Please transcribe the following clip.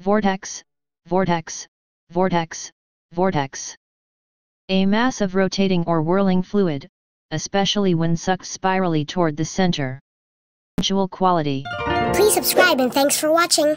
Vortex, vortex, vortex, vortex. A mass of rotating or whirling fluid, especially when sucked spirally toward the center. Visual quality. Please subscribe and thanks for watching.